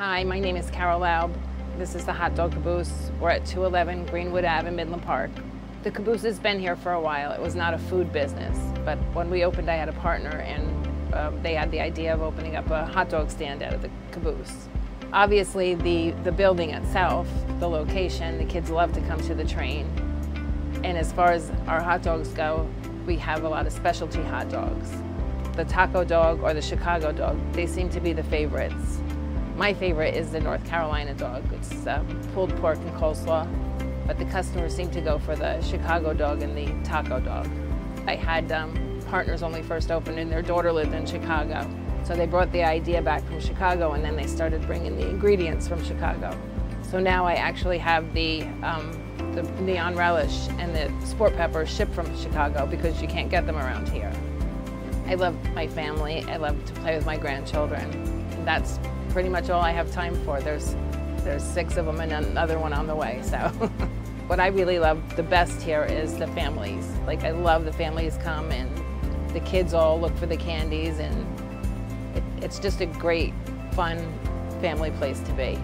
Hi, my name is Carol Laub. This is the Hot Dog Caboose. We're at 211 Greenwood Ave in Midland Park. The caboose has been here for a while. It was not a food business, but when we opened, I had a partner and uh, they had the idea of opening up a hot dog stand out of the caboose. Obviously, the, the building itself, the location, the kids love to come to the train. And as far as our hot dogs go, we have a lot of specialty hot dogs. The taco dog or the Chicago dog, they seem to be the favorites. My favorite is the North Carolina dog. It's um, pulled pork and coleslaw, but the customers seem to go for the Chicago dog and the taco dog. I had um, partners only first opened and their daughter lived in Chicago. So they brought the idea back from Chicago and then they started bringing the ingredients from Chicago. So now I actually have the, um, the neon relish and the sport pepper shipped from Chicago because you can't get them around here. I love my family. I love to play with my grandchildren. That's pretty much all I have time for. There's, there's six of them and another one on the way, so. what I really love the best here is the families. Like I love the families come and the kids all look for the candies and it, it's just a great, fun family place to be.